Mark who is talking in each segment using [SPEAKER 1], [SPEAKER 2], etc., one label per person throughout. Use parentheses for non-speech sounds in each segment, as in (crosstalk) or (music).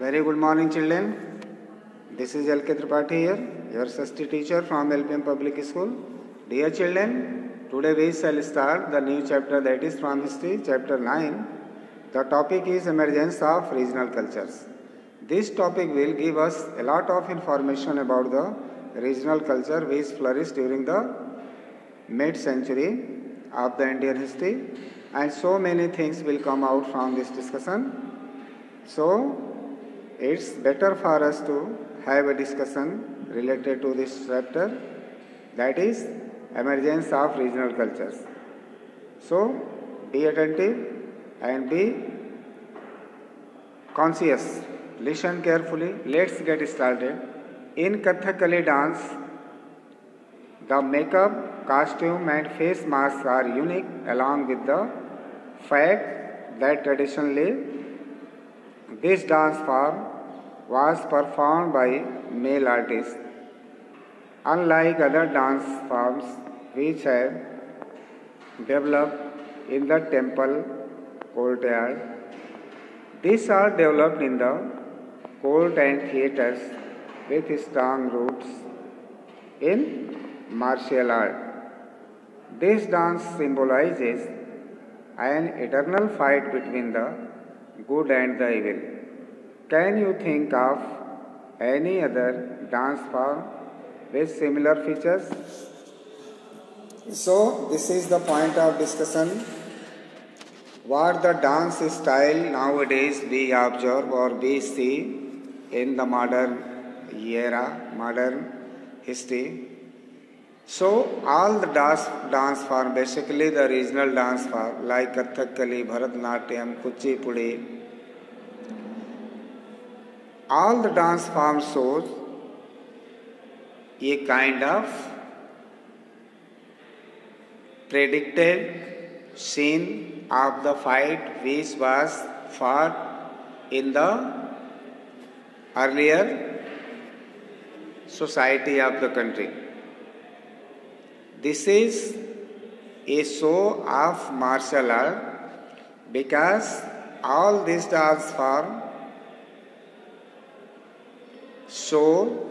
[SPEAKER 1] Very good morning, children. This is L.K. Tripathi here, your Sasti teacher from LPM Public School. Dear children, today we shall start the new chapter that is from history, chapter 9. The topic is emergence of regional cultures. This topic will give us a lot of information about the regional culture which flourished during the mid century of the Indian history, and so many things will come out from this discussion. So, it's better for us to have a discussion related to this chapter that is emergence of regional cultures. So, be attentive and be conscious. Listen carefully. Let's get started. In Kathakali dance, the makeup, costume, and face masks are unique, along with the fact that traditionally this dance form was performed by male artists. Unlike other dance forms which have developed in the temple courtyard, these are developed in the court and theatres with strong roots in martial art. This dance symbolizes an eternal fight between the good and the evil. Can you think of any other dance form with similar features? So, this is the point of discussion. What the dance style nowadays we observe or we see in the modern era, modern history. So, all the dance, dance form, basically the regional dance form like Kathakali, Bharatanatyam, Kuchipudi, all the dance forms shows a kind of predicted scene of the fight which was fought in the earlier society of the country. This is a show of martial art because all these dance forms show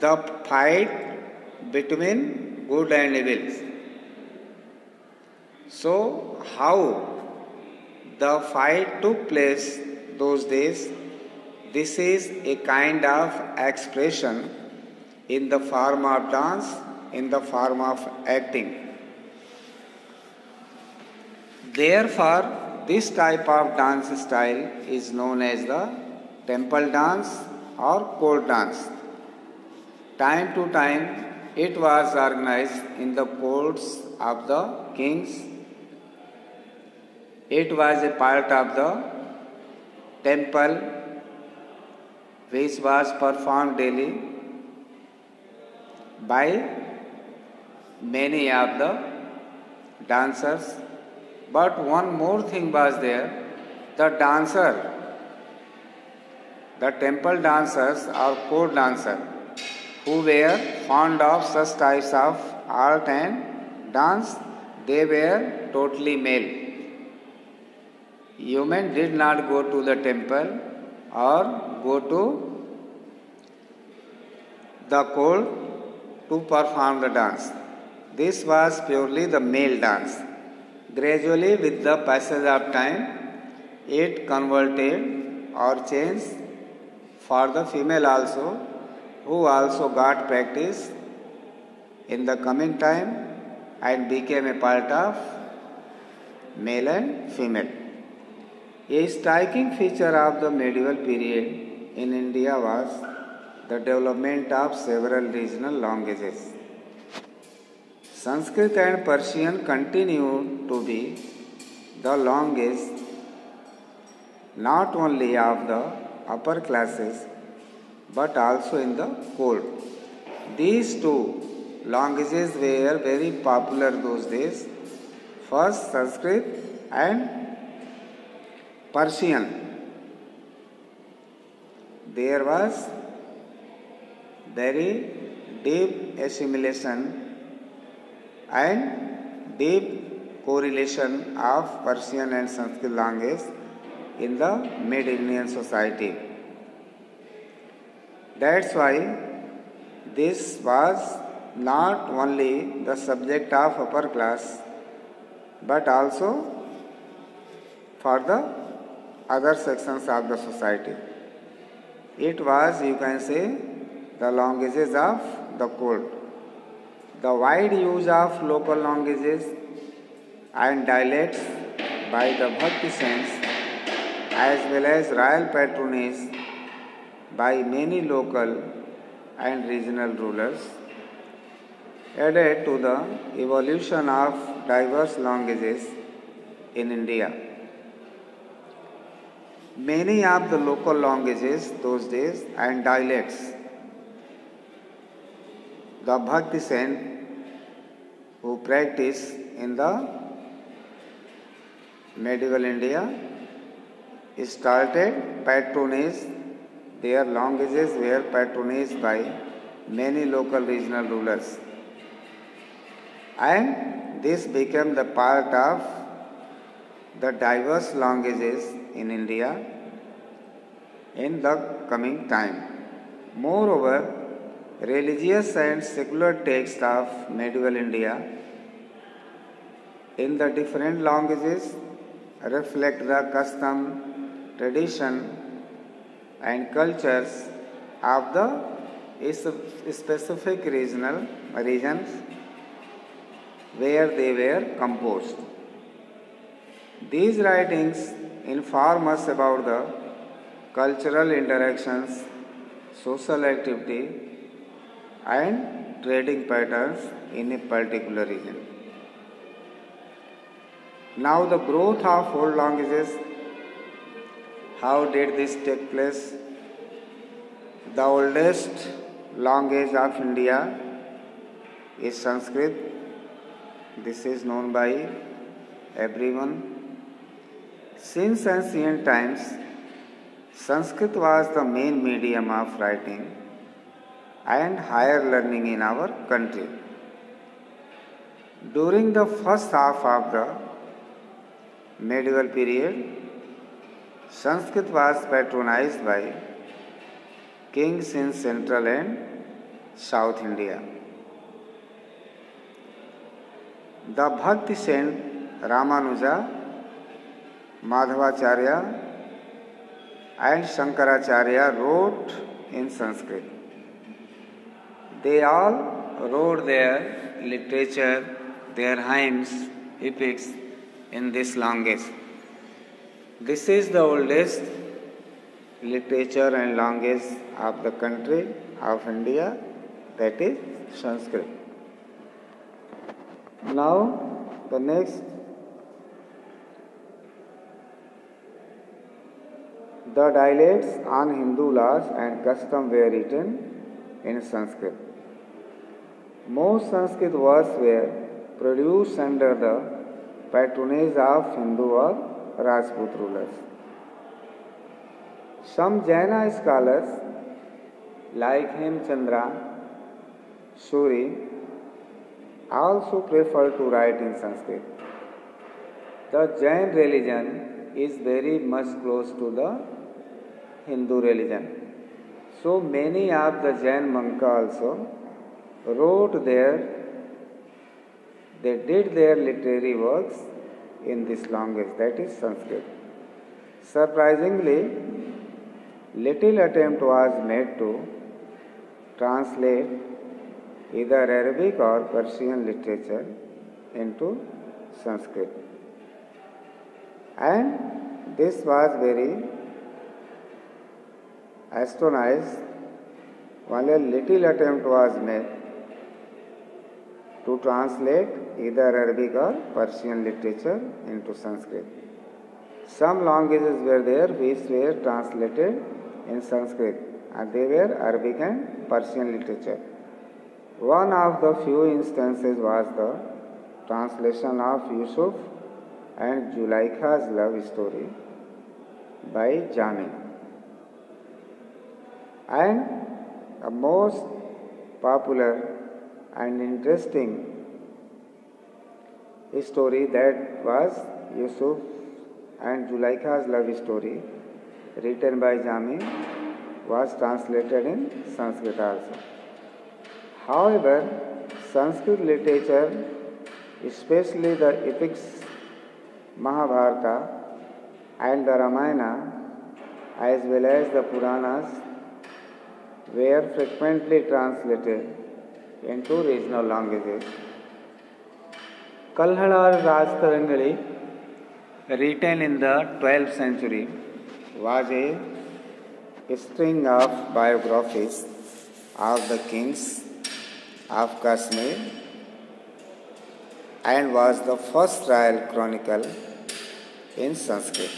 [SPEAKER 1] the fight between good and evil. So, how the fight took place those days, this is a kind of expression in the form of dance, in the form of acting. Therefore, this type of dance style is known as the temple dance or court dance. Time to time, it was organized in the courts of the kings. It was a part of the temple which was performed daily by many of the dancers. But one more thing was there the dancer the temple dancers or court dancers who were fond of such types of art and dance, they were totally male. Human did not go to the temple or go to the court to perform the dance. This was purely the male dance. Gradually, with the passage of time, it converted or changed for the female also, who also got practice in the coming time and became a part of male and female. A striking feature of the medieval period in India was the development of several regional languages. Sanskrit and Persian continued to be the language not only of the upper classes but also in the court. These two languages were very popular those days. First Sanskrit and Persian. There was very deep assimilation and deep correlation of Persian and Sanskrit language in the mid Indian society. That's why this was not only the subject of upper class but also for the other sections of the society. It was, you can say, the languages of the court. The wide use of local languages and dialects by the Bhakti saints as well as royal patronage by many local and regional rulers added to the evolution of diverse languages in India. Many of the local languages those days and dialects, the Bhakti saint who practiced in the medieval India started patronage. Their languages were patronized by many local regional rulers and this became the part of the diverse languages in India in the coming time. Moreover, religious and secular texts of medieval India in the different languages reflect the custom, tradition, and cultures of the specific regional regions where they were composed. These writings inform us about the cultural interactions, social activity, and trading patterns in a particular region. Now, the growth of old languages, how did this take place? The oldest language of India is Sanskrit this is known by everyone. Since ancient times, Sanskrit was the main medium of writing and higher learning in our country. During the first half of the medieval period, Sanskrit was patronise by kings in central and south India. The bhakti saint Ramanuja, Madhavacharya and Shankaracharya wrote in Sanskrit they all wrote their literature their hymns epics in this longest This is the oldest literature and language of the country of India, that is Sanskrit. Now, the next The dialects on Hindu laws and custom were written in Sanskrit. Most Sanskrit words were produced under the patronage of Hindu or Rajput rulers some Jaina scholars like Hemachandra Suri also prefer to write in Sanskrit the Jain religion is very much close to the Hindu religion so many of the Jain monk also wrote their they did their literary works in this language, that is Sanskrit. Surprisingly, little attempt was made to translate either Arabic or Persian literature into Sanskrit. And this was very astonished. Only a little attempt was made to translate either Arabic or Persian literature into Sanskrit. Some languages were there which were translated in Sanskrit, and they were Arabic and Persian literature. One of the few instances was the translation of Yusuf and Zulaikha's love story by Jami. And a most popular and interesting story that was Yusuf and Zulaikha's love story, written by Jami, was translated in Sanskrit also. However, Sanskrit literature, especially the epics Mahabharata and the Ramayana, as well as the Puranas, were frequently translated into regional languages. Kalhana Rajatarangini, written in the 12th century, was a string of biographies of the kings of Kashmir and was the first royal chronicle in Sanskrit.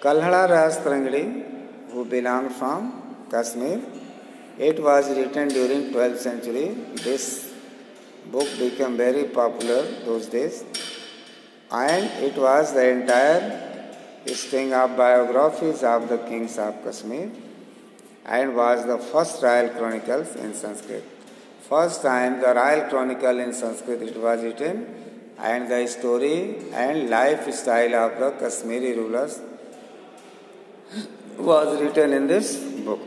[SPEAKER 1] Kalhada Rajatarangini, who belonged from Kashmir, it was written during 12th century. This book became very popular those days and it was the entire string of biographies of the kings of Kashmir and was the first royal chronicles in Sanskrit. First time the royal chronicle in Sanskrit it was written and the story and lifestyle of the Kashmiri rulers (coughs) was written in this book.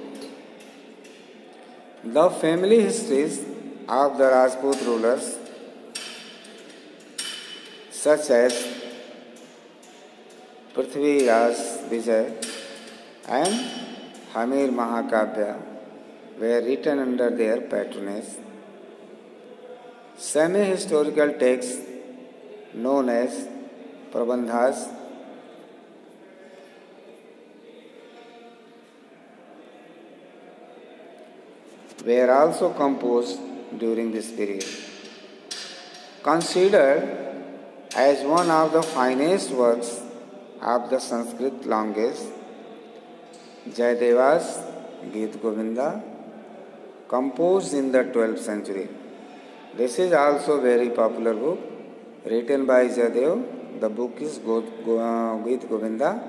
[SPEAKER 1] The family histories of the Rajput rulers such as Prithvi Raj Vijay and Hamir Mahakavya were written under their patronage. Semi historical texts known as Prabandhas were also composed during this period. Considered as one of the finest works of the Sanskrit language, Jayadeva's Geet Govinda, composed in the 12th century. This is also very popular book written by Jayadev. The book is Geet Govinda,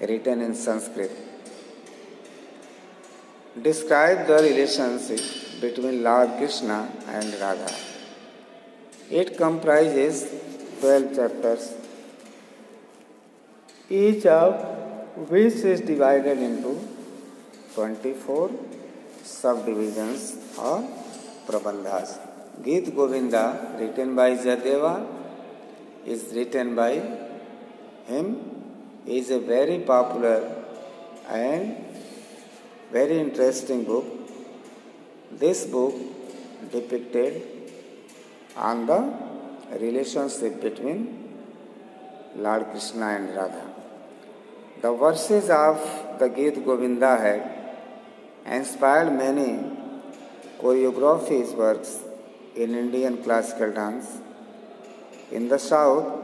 [SPEAKER 1] written in Sanskrit. Describe the relationship between Lord Krishna and Radha. It comprises 12 chapters, each of which is divided into 24 subdivisions or prabandhas. Geet Govinda, written by Jadeva, is written by him, is a very popular and very interesting book. This book depicted on the relationship between Lord Krishna and Radha. The verses of the Geet Govinda had inspired many choreographies works in Indian classical dance. In the south,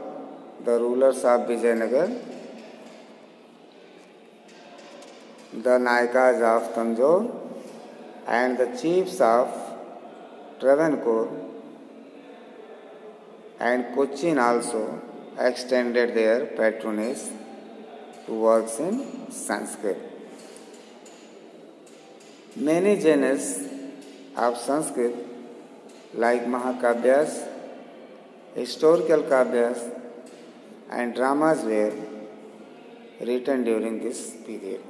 [SPEAKER 1] the rulers of Vijayanagar, the Naikas of Tanjore, and the chiefs of Travancore and Cochin also extended their patronage to works in Sanskrit. Many genres of Sanskrit, like Mahakavyas, historical kavyas, and dramas were written during this period.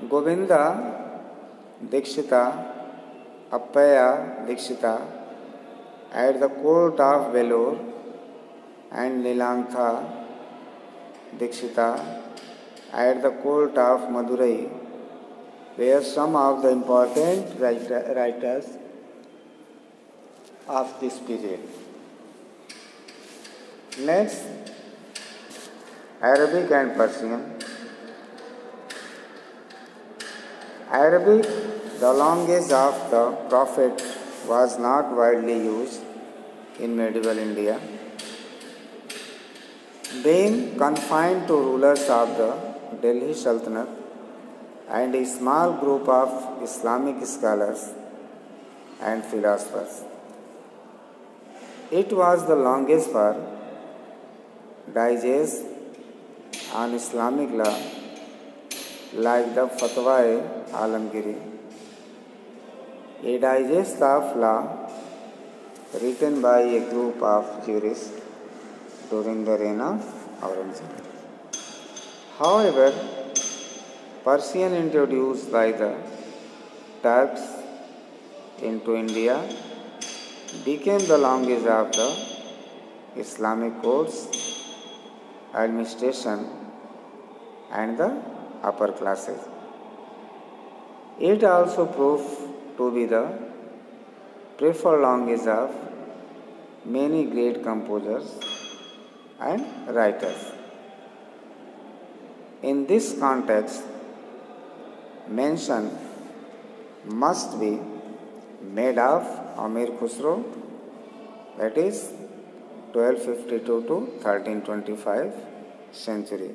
[SPEAKER 1] Govinda Dikshita Appaya Dikshita at the court of Vellore and Nilantha Dikshita at the court of Madurai were some of the important writers of this period next Arabic and Persian Arabic, the language of the Prophet, was not widely used in medieval India being confined to rulers of the Delhi Sultanate and a small group of Islamic scholars and philosophers. It was the longest for digest on Islamic law like the Fatwa Alamgiri, a digest of law written by a group of jurists during the reign of Aurangzeb. However, Persian introduced by the Turks into India became the language of the Islamic courts, administration, and the upper classes. It also proved to be the preferred language of many great composers and writers. In this context, mention must be made of Amir Khusro, that is 1252 to 1325 century,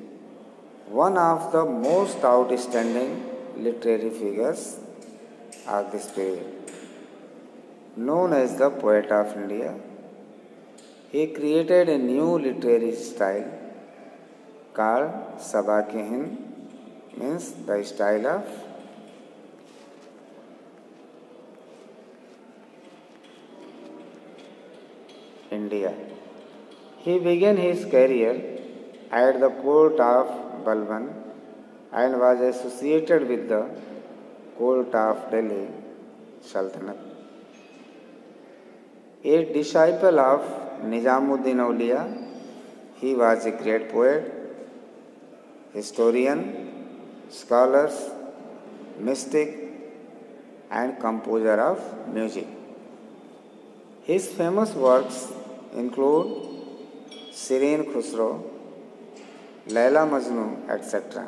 [SPEAKER 1] one of the most outstanding literary figures of this period. Known as the poet of India, he created a new literary style called Sabakehin, means the style of India. He began his career at the court of And was associated with the court of Delhi Sultanate. A disciple of Nizamuddin Aulia, he was a great poet, historian, scholar, mystic, and composer of music. His famous works include Shirin Khusro, Laila Majnu etcetera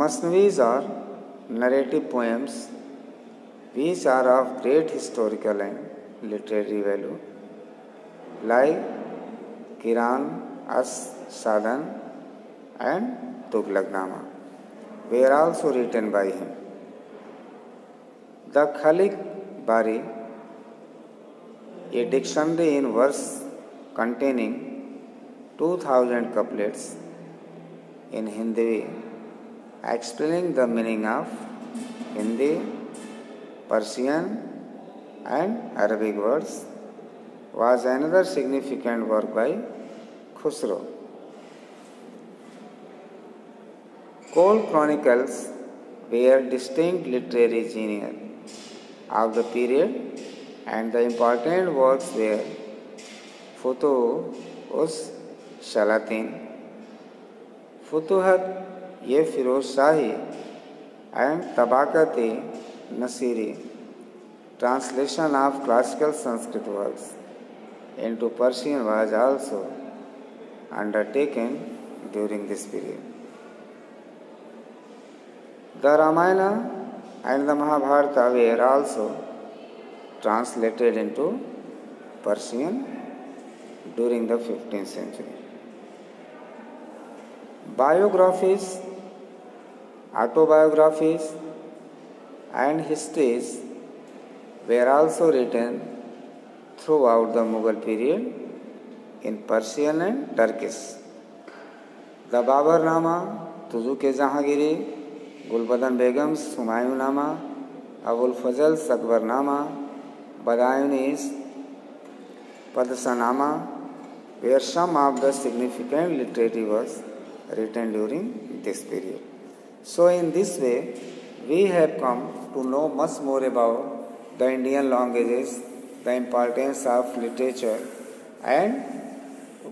[SPEAKER 1] masnavis are narrative poems which are of great historical and literary value like Qiran us Sadain and Tughlaqnama they are also written by him the Khaliq Bari a dictionary in verse containing 2000 couplets in Hindi explaining the meaning of Hindi, Persian, and Arabic words was another significant work by Khusro. Cole Chronicles were distinct literary genius of the period and the important works were Futu us Shalatin, Futuhat Firoz Shahi and Tabakati Nasiri, translation of classical Sanskrit works into Persian was also undertaken during this period. The Ramayana and the Mahabharata were also translated into Persian during the 15th century. Biographies, autobiographies, and histories were also written throughout the Mughal period in Persian and Turkish. The Babar Nama, Tuzuke Jahangiri, Gulbadan Begum's Humayun Nama, Abul Fazl's Akbar Nama, Badayunis, Padasanama were some of the significant literary works written during this period. So, in this way, we have come to know much more about the Indian languages, the importance of literature, and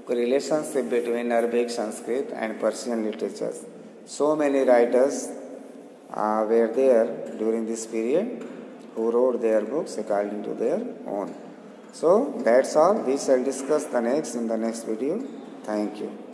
[SPEAKER 1] relationship between Arabic, Sanskrit, and Persian literatures. So many writers uh, were there during this period who wrote their books according to their own. So that's all. We shall discuss the next in the next video. Thank you.